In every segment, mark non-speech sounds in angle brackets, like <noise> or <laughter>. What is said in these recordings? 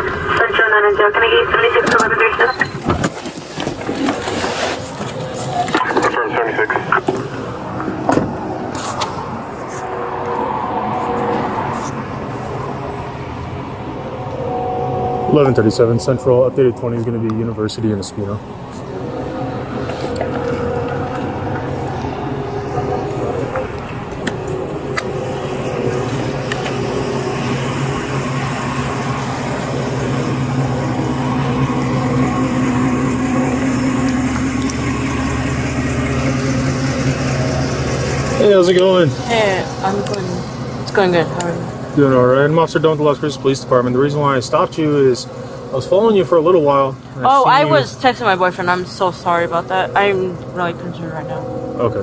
Central 990, can I get 76 1137? Confirm 76. Eleven thirty-seven Central. Updated twenty is going to be University in Espina. Hey, how's it going? Hey, I'm going. It's going good. How are you? Doing all right. I'm Officer Dutton Las Cruces Police Department. The reason why I stopped you is I was following you for a little while. Oh, I you- was texting my boyfriend. I'm so sorry about that. I'm really concerned right now. Okay.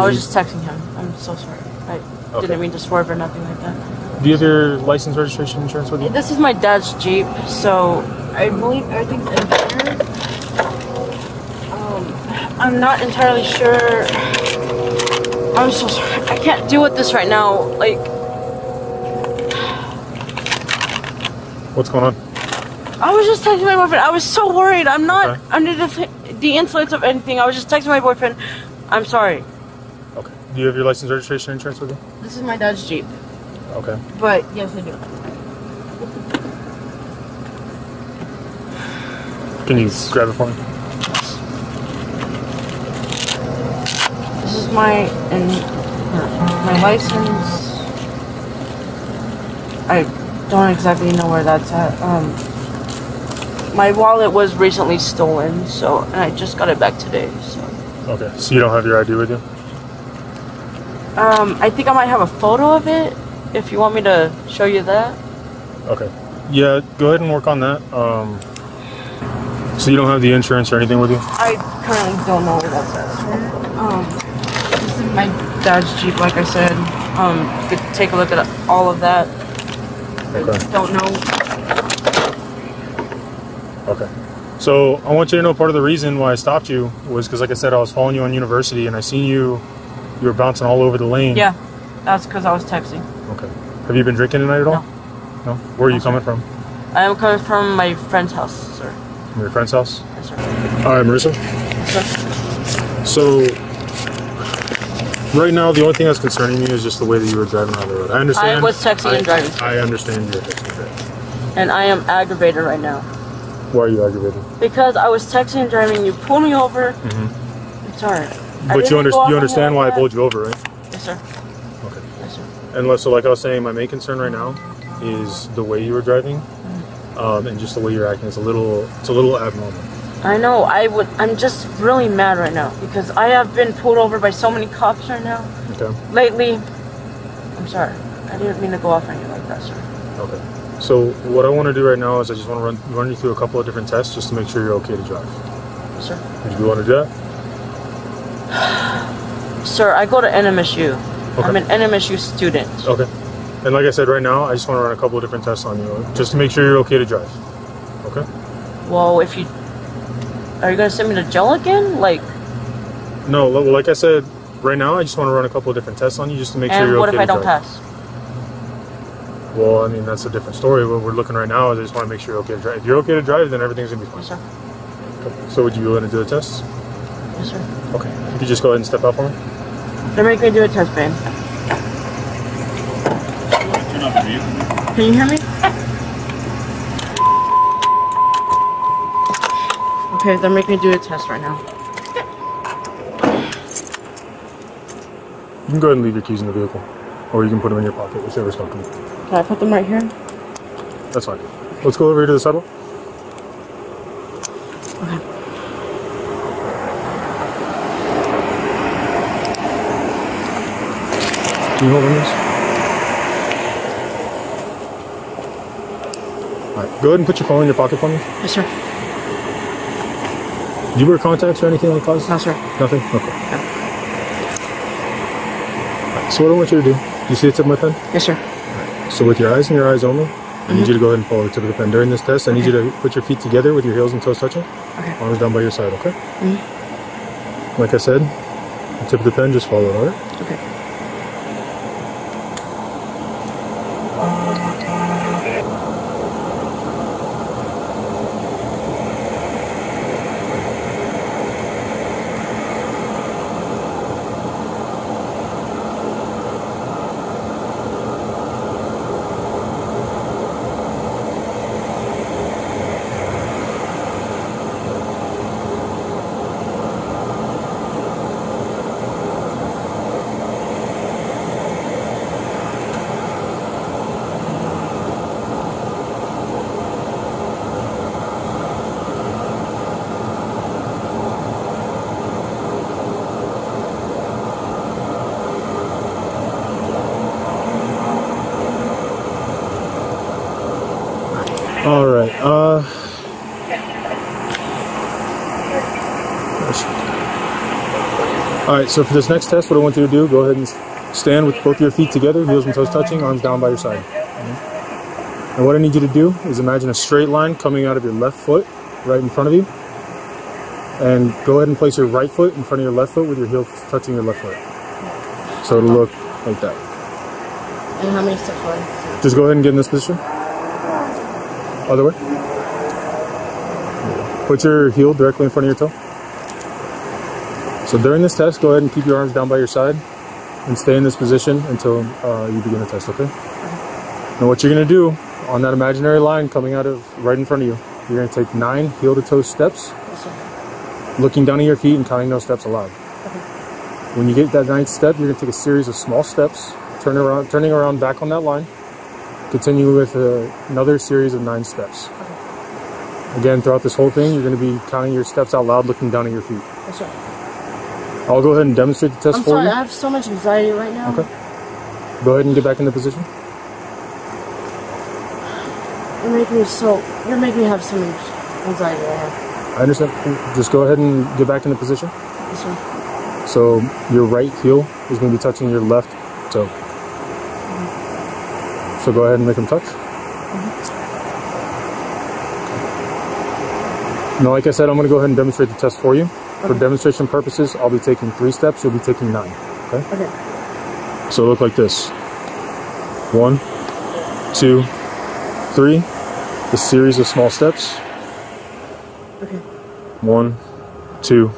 I was you- just texting him. I'm so sorry. I Okay. didn't mean to swerve or nothing like that. Do you have your license, registration, insurance with you? This is my dad's Jeep, so I believe everything's insured. Um, I'm not entirely sure. I'm so sorry. I can't deal with this right now. Like, What's going on? I was just texting my boyfriend. I was so worried. I'm not Okay. under the, the influence of anything. I was just texting my boyfriend. I'm sorry. Okay. Do you have your license, registration, insurance with you? This is my dad's Jeep. Okay. But yes, I do. Can you grab it for me? This is my and my license. I don't exactly know where that's at. Um, my wallet was recently stolen, so and I just got it back today. So Okay. So you don't have your ID with you? um, I think I might have a photo of it. If you want me to show you that. Okay. Yeah, go ahead and work on that. Um, so you don't have the insurance or anything with you? I currently don't know where that's at. Um, my dad's Jeep, like I said. Um, you could take a look at all of that. Okay. Don't know. Okay. So I want you to know part of the reason why I stopped you was because, like I said, I was following you on University and I seen you. You were bouncing all over the lane. Yeah, that's because I was texting. Okay. Have you been drinking tonight at all? No. no? Where are you coming from? I am coming from my friend's house, sir. From your friend's house? Yes, sir. All right, Marissa. Sir. So right now, the only thing that's concerning me is just the way that you were driving on the road. I understand. I was texting I- and driving. I understand you were texting and driving. And I am aggravated right now Why are you aggravated? because I was texting and driving. You pulled me over. I'm sorry. Mm-hmm. But you, under, you understand why I pulled you over, right? Yes, sir. Okay. Yes, sir. And so, like I was saying, my main concern right now is the way you were driving, um, and just the way you're acting. It's a little, it's a little abnormal. I know. I would. I'm just really mad right now because I have been pulled over by so many cops right now Okay. lately. I'm sorry. I didn't mean to go off on you like that, sir. Okay. So what I want to do right now is I just want to run run you through a couple of different tests just to make sure you're okay to drive. Yes, sir. Would you want to do that? <sighs> Sir, I go to NMSU. I'm an NMSU student. Okay. And like I said, right now I just want to run a couple of different tests on you just to make sure you're okay to drive. Okay. Well, if you are you gonna send me to jail again? Like, No, like I said, right now I just want to run a couple of different tests on you just to make sure you're okay. what okay if I to don't drive. pass? Well, I mean that's a different story. What we're looking right now is I just want to make sure you're okay to drive. If you're okay to drive, then everything's gonna be fine. Yes, sir. So would you be willing to do the test? Yes, sir. Okay. You could just go ahead and step out for me. They're making me do a test, babe. Can you hear me? Okay, they're making me do a test right now. You can go ahead and leave your keys in the vehicle, or you can put them in your pocket, whichever's comfortable. Can I put them right here? That's fine. Let's go over here to the sidewalk. Okay. Can you hold on this? Alright, go ahead and put your phone in your pocket for me. Yes, sir. Do you wear contacts or anything like that? No, sir. Nothing? Okay. So what I want you to do, do you see the tip of my pen? Yes, sir. So with your eyes and your eyes only, I need mm-hmm. you to go ahead and follow the tip of the pen. During this test, I need you to put your feet together with your heels and toes touching. Okay. Arms down by your side, okay? Mm-hmm. Like I said, the tip of the pen, just follow it, alright? Okay. right. Uh. All right. So for this next test, what I want you to do, go ahead and stand with both your feet together, heels and toes touching, arms down by your side. Mm-hmm. And what I need you to do is imagine a straight line coming out of your left foot right in front of you. And go ahead and place your right foot in front of your left foot with your heel touching your left foot. So it'll look like that. And how many steps will Just go ahead and get in this position. Other way. Put your heel directly in front of your toe. So during this test, go ahead and keep your arms down by your side and stay in this position until uh, you begin the test, okay? Now what you're gonna do on that imaginary line coming out of right in front of you, you're gonna take nine heel to toe steps, looking down at your feet and counting those steps aloud. Okay. When you get that ninth step, you're gonna take a series of small steps, turn around, turning around back on that line. Continue with uh, another series of nine steps. Okay. Again, throughout this whole thing, you're gonna be counting your steps out loud, looking down at your feet. I'll go ahead and demonstrate the test I'm for sorry, you. I have so much anxiety right now. Okay. Go ahead and get back in the position. You're making me so. You're making me have so much anxiety right now. I understand. Just go ahead and get back in the position. Yes, sir. So your right heel is going to be touching your left toe. So go ahead and make them touch. Mm-hmm. Now, like I said, I'm going to go ahead and demonstrate the test for you. For demonstration purposes, I'll be taking three steps. You'll be taking nine. Okay. Okay. So look like this. One, two, three. A series of small steps. Okay. One, two,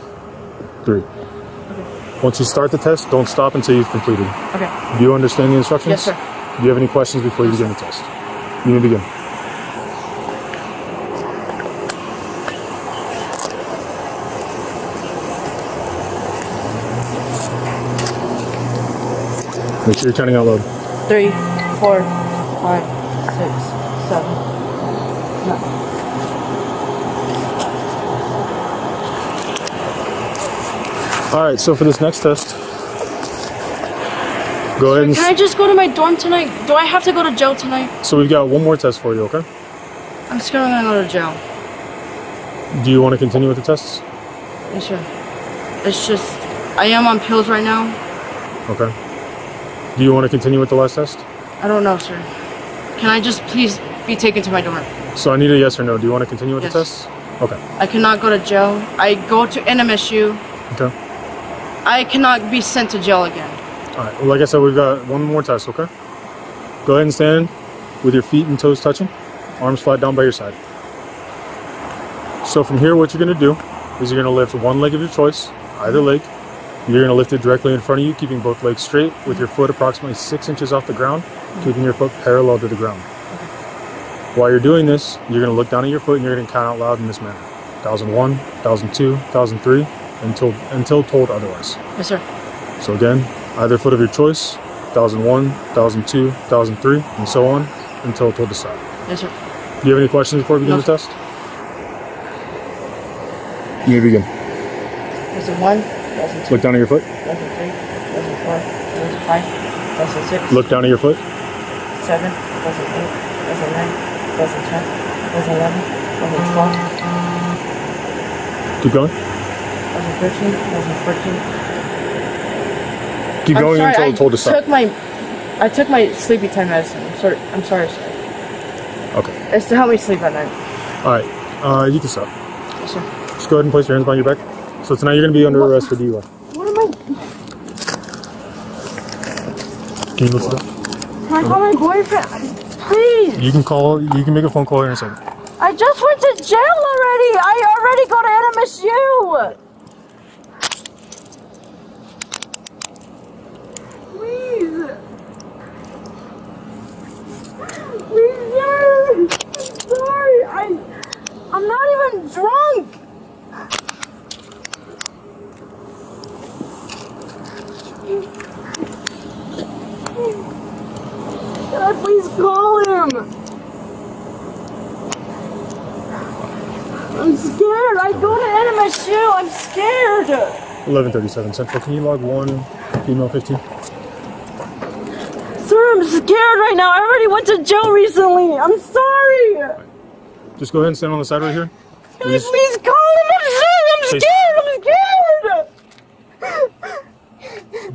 three. Okay. Once you start the test, don't stop until you've completed. Okay. Do you understand the instructions? Yes, sir. Do you have any questions before you begin the test? You may begin. Make sure you're counting out loud. Three, four, five, six, seven, nine. All right, so for this next test, go ahead and. Can I just go to my dorm tonight? Do I have to go to jail tonight? So we've got one more test for you, okay? I'm scared I'm gonna go to jail. Do you want to continue with the tests? Yes, sir. It's just I am on pills right now. Okay. Do you want to continue with the last test? I don't know, sir. Can I just please be taken to my dorm? So I need a yes or no. Do you want to continue with the Yes. tests? Okay. I cannot go to jail. I go to NMSU. Okay. I cannot be sent to jail again. All right. Well, like I said, we've got one more test. Okay. Go ahead and stand with your feet and toes touching, arms flat down by your side. So from here, what you're going to do is you're going to lift one leg of your choice, either leg. You're going to lift it directly in front of you, keeping both legs straight, with your foot approximately six inches off the ground, keeping your foot parallel to the ground. While you're doing this, you're going to look down at your foot and you're going to count out loud in this manner: 1001, 1002, 1003, until until told otherwise. Yes, sir. So again, either foot of your choice, 1001, 1002, 1003, and so on until told to stop. Yes, sir. Do you have any questions before we begin No, the test? You may begin. Lesson one, lesson Look down at your foot. lesson three, lesson four, lesson five, lesson six, Look down at your foot. seven, lesson eight, lesson nine, lesson ten, lesson eleven, lesson twelve, Keep going. lesson thirteen, lesson fourteen. Keep going sorry, until told to I stop. took my, I took my sleepy time medicine. I'm sorry. I'm sorry, sir. Okay. It's to help me sleep at night. All right. Uh, you can stop. Yes, sir. Just go ahead and place your hands behind your back. So tonight you're going to be under arrest for DUI. What am I? Can you it up? Can I call my boyfriend? Please. You can call. You can make a phone call here in a second. I just went to jail already. I already go to NMSU. Please. Sorry, I, I'm not even drunk. Can I please call him? I'm scared. I go to NMSU. I'm scared. 11:37 Central. Can you log one female 15? Sir, I'm scared right now. I already went to jail recently. I'm sorry. Just go ahead and stand on the side right here. Can please call him? I'm scared. I'm Say- scared. I'm scared.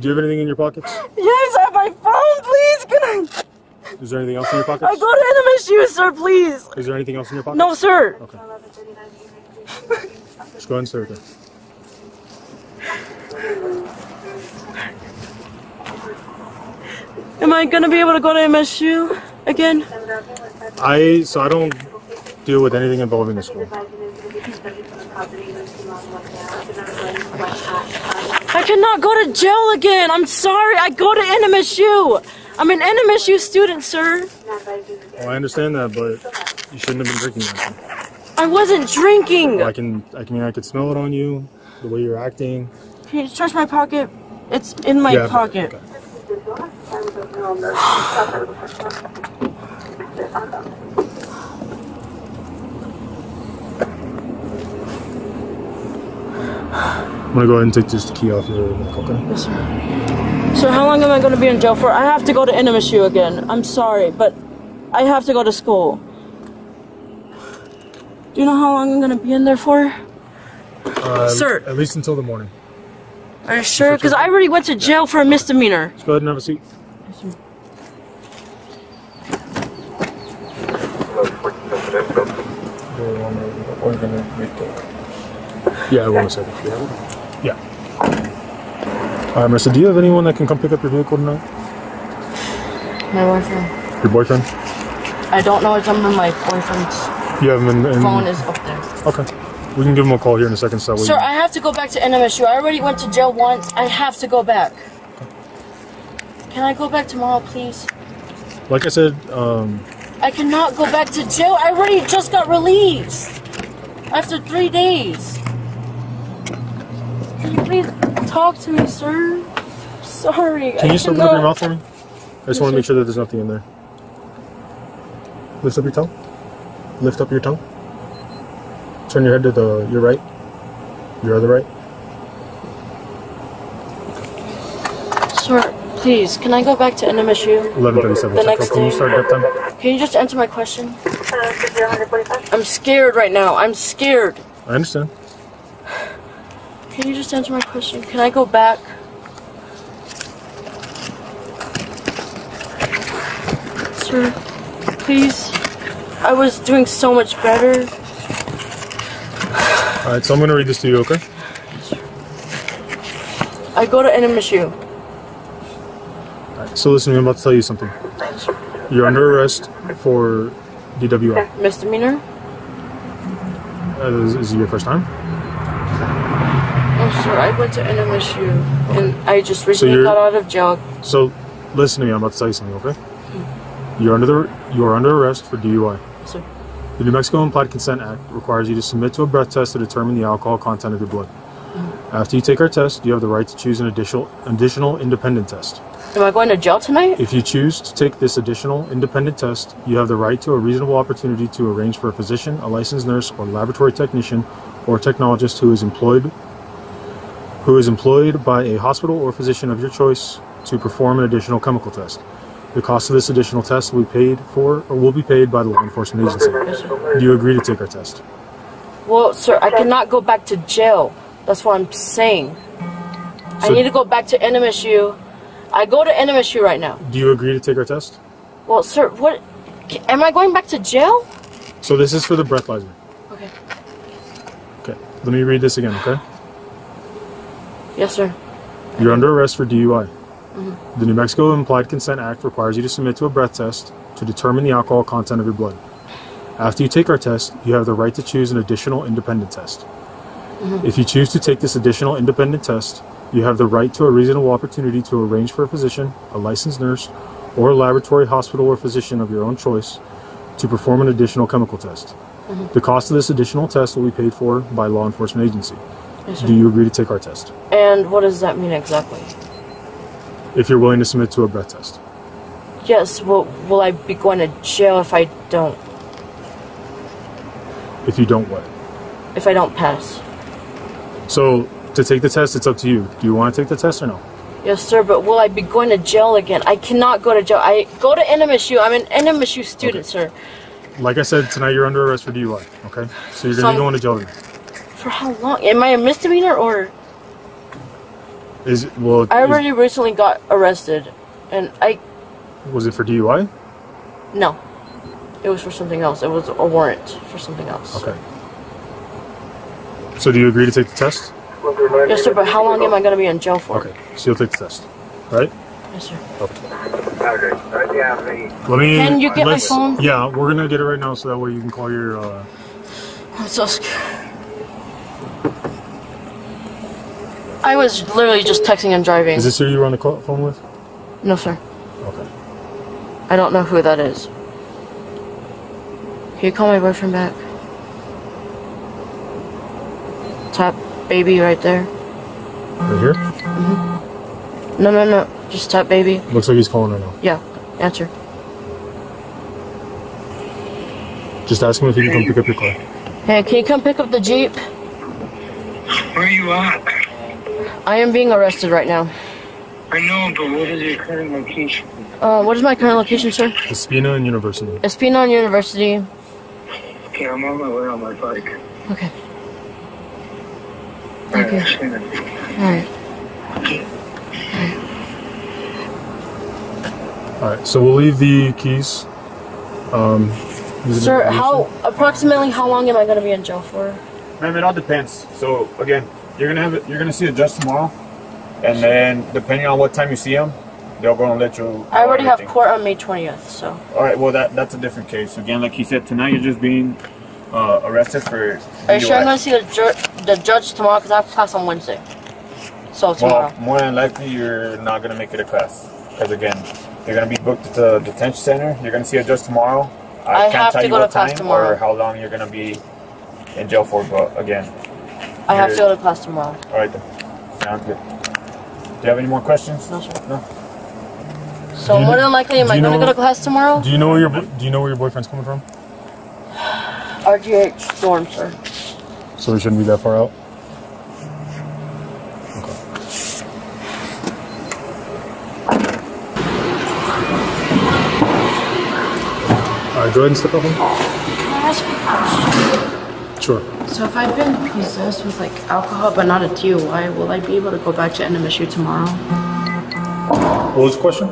Do you have anything in your pockets? Yes, I have my phone. Please, can I? Is there anything else in your pockets? I pockets? go to NMSU, sir. Please. Is there anything else in your pockets? No, sir. Okay. Just go ahead and stay right there. Am I gonna be able to go to MSU again? I so I don't deal with anything involving the school. I cannot go to jail again. I'm sorry. I go to NMSU. I'm an NMSU student, sir. Well, I understand that, but you shouldn't have been drinking that. I wasn't drinking. I can, I can, I could smell it on you, the way you're acting. Can you search my pocket? It's in my Yeah, pocket. okay. <sighs> <sighs> <sighs> I'm gonna go ahead and take just the key off your neck, okay? Yes, sir. So how long am I going to be in jail for? I have to go to NMSU again. I'm sorry, but I have to go to school. Do you know how long I'm going to be in there for? Uh, Sir. At least until the morning. Are you sure? Because I already went to jail for a misdemeanor. Just go ahead and have a seat. Yeah, one second. Yeah. All right, Marissa, do you have anyone that can come pick up your vehicle tonight? My boyfriend. Your boyfriend? I don't know. It's on my boyfriend's You have him in. in phone is up there. Okay. We can give him a call here in a second. So Sir, I have to go back to NMSU. I already went to jail once. I have to go back. Can I go back tomorrow, please? like I said, um, I cannot go back to jail. I already just got released after three days. Can you please talk to me, sir? Sorry. can you just open up your mouth for me? I just want to make sure that there's nothing in there. Lift up your tongue. Lift up your tongue. Turn your head to the your right. Your other right. Sir, please, can I go back to NMSU? 11:37. The next Can you start that time? Can you just answer my question? I'm scared right now. I'm scared. I understand. Can you just answer my question? Can I go back? Sir, please. I was doing so much better. All right, so I'm gonna read this to you, okay? I go to NMSU. So listen, I'm about to tell you something. You're under arrest for DWI. Misdemeanor? Uh, is, is it your first time? Oh, sir, I went to NMSU oh. and I just recently you're- got out of jail. So, listen to me. I'm about to tell you something, okay? You're under the you are under arrest for DUI. Sir, The New Mexico Implied Consent Act requires you to submit to a breath test to determine the alcohol content of your blood. Mm-hmm. After you take our test, you have the right to choose an additional additional independent test. am I going to jail tonight? If you choose to take this additional independent test, you have the right to a reasonable opportunity to arrange for a physician, a licensed nurse, or laboratory technician or technologist who is employed who is employed by a hospital or physician of your choice to perform an additional chemical test. The cost of this additional test will be paid for or will be paid by the law enforcement agency. Do you agree to take our test? Well, sir, I cannot go back to jail. That's what I'm saying. I need to go back to NMSU. I go to NMSU right now. Do you agree to take our test? Well, sir, what? Am I going back to jail? So this is for the breathalyzer. Okay. Okay. Let me read this again, okay? Yes, sir. You're under arrest for DUI. Mm-hmm. The New Mexico Implied Consent Act requires you to submit to a breath test to determine the alcohol content of your blood. After you take our test, you have the right to choose an additional independent test. Mm-hmm. If you choose to take this additional independent test, you have the right to a reasonable opportunity to arrange for a physician, a licensed nurse, or a laboratory, hospital, or physician of your own choice to perform an additional chemical test. Mm-hmm. The cost of this additional test will be paid for by law enforcement agency. Yes. Do you agree to take our test? And what does that mean exactly? If you're willing to submit to a breath test. Yes. Well, will I be going to jail if I don't? If you don't what? If I don't pass? So to take the test, it's up to you. Do you want to take the test or no? Yes, sir. But will I be going to jail again? I cannot go to jail. I go to NMSU. I'm an NMSU student, sir. like I said, tonight you're under arrest for DUI. Okay, so you're gonna Some- be going to jail tonight. For how long? Am I a misdemeanor or Is it, well? I is- already recently got arrested, and I was it for DUI? no, it was for something else. It was a warrant for something else. Okay. So do you agree to take the test? Yes, sir. But how long am I gonna be in jail for? Okay, so you'll take the test, right? Yes, sir. Okay. Yeah, Let me. Can you get my phone? Yeah, we're gonna get it right now, so that way you can call your. Uh, I'm so scared. I was literally just texting and driving. is this who you were on the call, phone with? no, sir. Okay. I don't know who that is. Can you call my boyfriend back? Tap baby right there. Right here. Mm-hmm. No, no, no. Just tap baby. Looks like he's calling right now. Yeah, answer. Just ask him if he can come pick up your car. Hey, can you come pick up the Jeep? Where are you at? I am being arrested right now. I know, but what is your current location? Uh, what is my current location, sir? Espina and University. Espinon University. Okay, I'm on my way on my bike. Okay. Alright, Okay. you then. Alright. All right, so we'll leave the keys. Um, Sir, how approximately how long am I gonna be in jail for? Ma'am, it all depends. So again, you're gonna have it. You're gonna see a judge tomorrow, and then depending on what time you see him, they're gonna let you. I already have court on May twentieth, so All right. Well, that that's a different case. Again, like he said, tonight you're just being uh, arrested for. are you sure I'm gonna see the ju- the judge tomorrow? Because I have class on Wednesday. So tomorrow. Well, more than likely you're not gonna make it to class because again, you're gonna be booked at the detention center. You're gonna see a judge tomorrow. I can't have tell to you go to what class time tomorrow. or how long you're gonna be in jail for. But again, I have to go to class tomorrow. all right then. Sounds good. Do you have any more questions? No, sir. No. So more than likely, am I gonna go to class tomorrow? Do you know where your Do you know where your boyfriend's coming from? RGH dorm, sir. So we shouldn't be that far out. All right, go ahead and step up. Sure. So if I've been possessed with like alcohol but not a DUI, will I be able to go back to NMSU tomorrow? What was the question?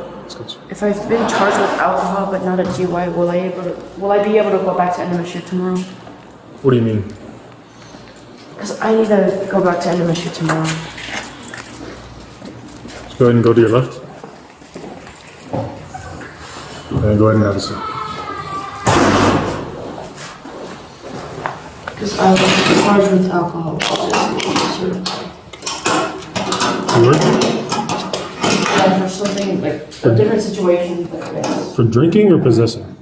If I've been charged with alcohol but not a DUI, will I able to will I be able to go back to NMSU tomorrow? What do you mean? Because I need to go back to NMSU tomorrow. Just go ahead and go to your left. And go ahead and have a seat. Because I was charged with alcohol. You were? Yeah, for something like a different situation, but yes. For drinking or possessing?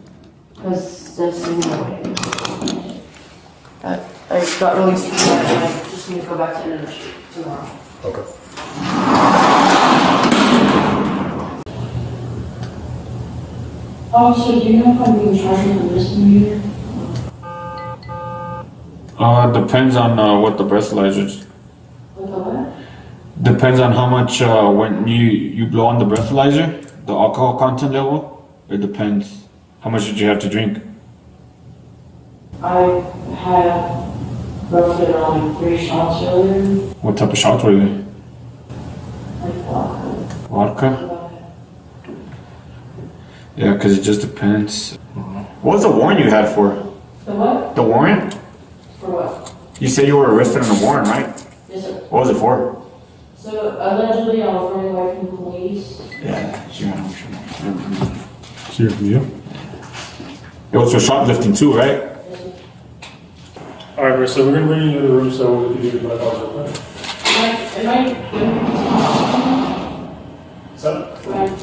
Possessing away. I, I got released from that and I just need to go back to NMSU tomorrow. Okay. Also, do you know if I'm being charged with a misdemeanor? Uh, depends on uh, what the breathalyzer With a what? Depends on how much uh, when you you blow on the breathalyzer, the alcohol content level. It depends. How much did you have to drink? I had roughly around three shots earlier. What type of shots were they? Like vodka. Vodka. Yeah, because it just depends. What was the warrant you had for? The what? The warrant? For what? You said you were arrested on a warrant, right? Is it? What was it for? So allegedly I was running away from police. Yeah, sure. So you're from you? It was for shoplifting too, right? All right, Marissa, we're gonna bring you into the room so we can do your blood okay? Am I, am I, What's up? am I,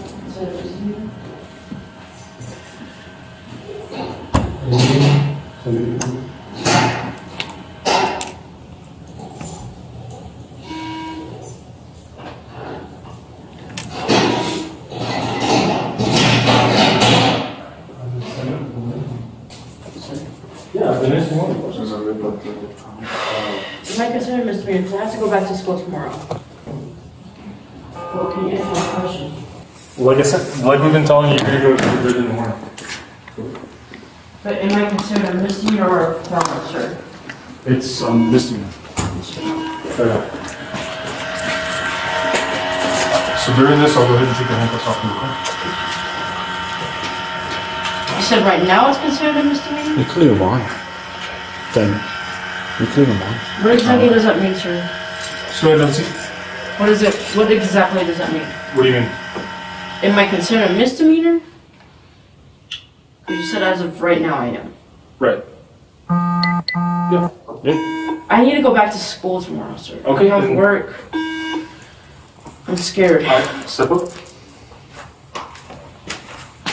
Like I said, like we've been telling you, you're gonna go to the bridge in the morning. But am I considered a misdemeanor or a felon, sir? It's um, misdemeanor. Okay. So during this, I'll go ahead and take the handcuffs off you, okay? You said right now it's considered a misdemeanor? You clear bond. Then you clear the bond. What exactly does that mean, sir? So I don't see. What is it? What exactly does that mean? What do you mean? Am I considered a misdemeanor? 'Cause you said as of right now I am. Right. Yeah. Yeah. I need to go back to school tomorrow, sir. Okay, I have work. I'm scared. Alright, step up.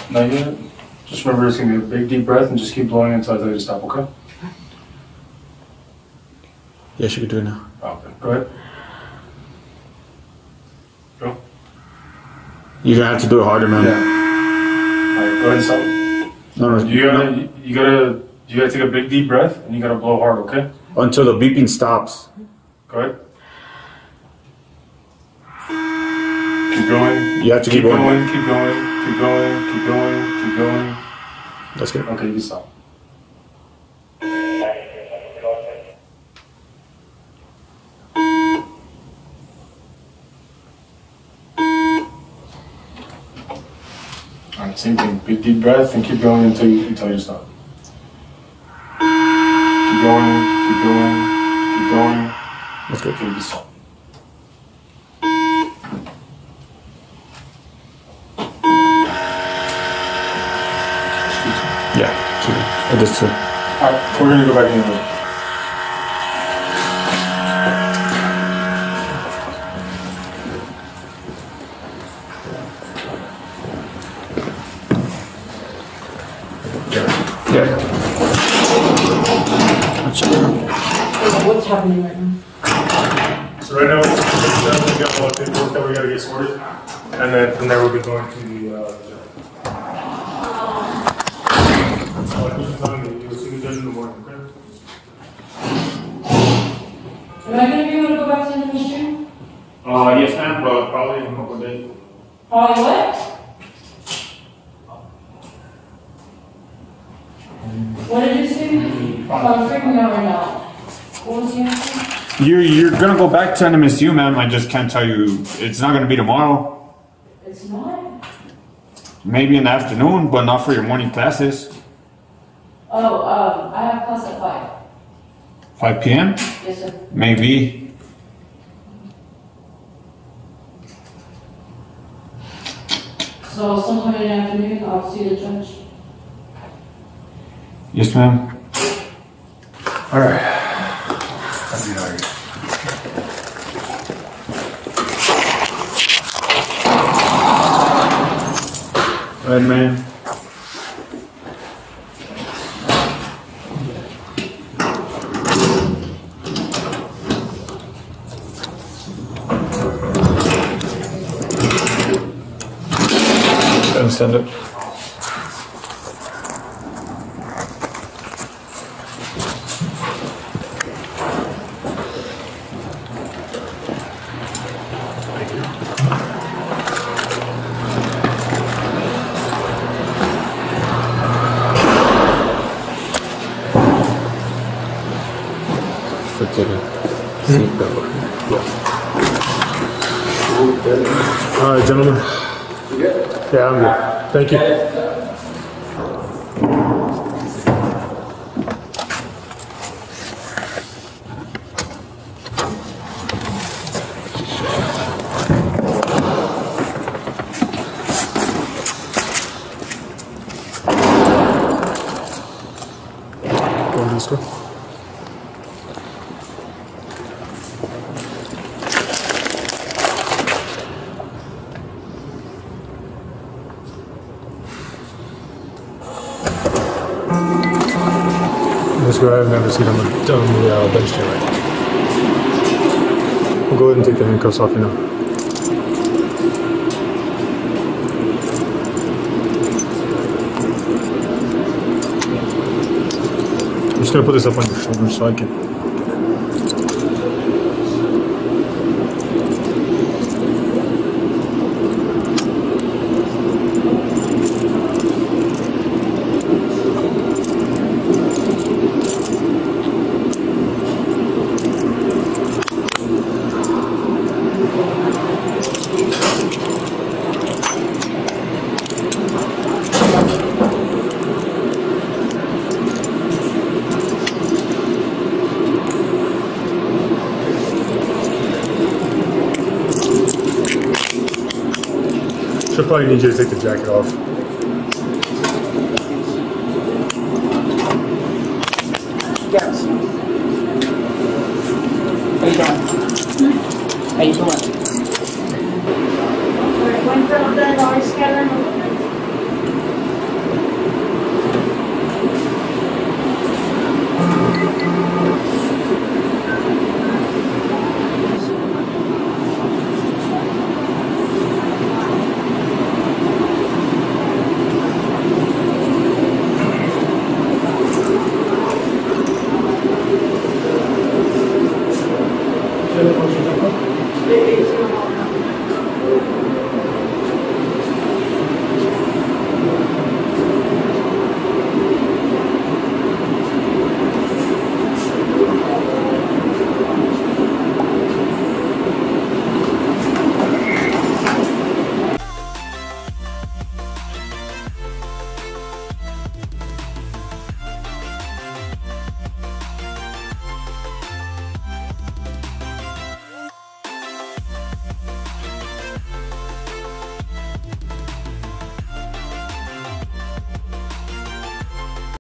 Not yet. Just remember it's gonna be a big deep breath and just keep blowing until I tell you to stop, okay? Yes, you can do it now. Okay. Go ahead. You're gonna have to do it harder, man. Alright, go ahead and stop. No, no. You gotta, you gotta, you gotta take a big deep breath and you gotta blow hard, okay? Until the beeping stops. Go ahead. Keep going. You have to Keep keep going. going, keep going, keep going, keep going, keep going. That's good. Okay, you can stop. Same thing. Big deep breath and keep going until you, until you stop. Keep going, keep going, keep going. Good. Okay, you stop. Yeah. Two. Uh, it is two. Alright, we're gonna go back in the room. Happening right now? So right now, we're just got a lot of paperwork that we gotta get sorted, and then from there we'll be going to the, uh, jail. Uh, just telling you, you'll see the judge in the morning, okay? Am I gonna be able to go back to the industry? Uh, yes ma'am, but probably in a couple of days. Probably what? What did you say? I'm freaking out right now. What was the answer? You're you're gonna go back to NMSU, ma'am. I just can't tell you. It's not gonna be tomorrow. It's not? Maybe in the afternoon, but not for your morning classes. Oh, um, I have class at five. 5 p.m. Yes, sir. Maybe. So sometime in the afternoon, I'll see the judge. Yes, ma'am. Alright. I'll be out here. Man. And stand up. This guy I've never seen on the, on the uh, bench chair. We'll go ahead and take the handcuffs off you now. Just gonna put this up on your shoulders so I can. Probably need you to take the jacket off.